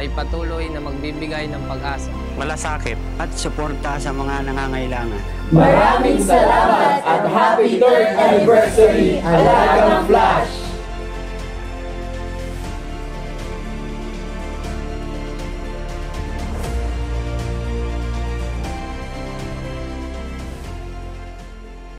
ay patuloy na magbibigay ng pag-asa, malasakit at suporta sa mga nangangailangan. Maraming salamat at happy 3rd anniversary, Alagang Flag!